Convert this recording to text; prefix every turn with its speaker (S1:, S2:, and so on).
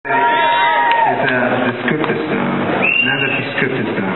S1: Is, uh, the script is done. Now uh, that the script is done,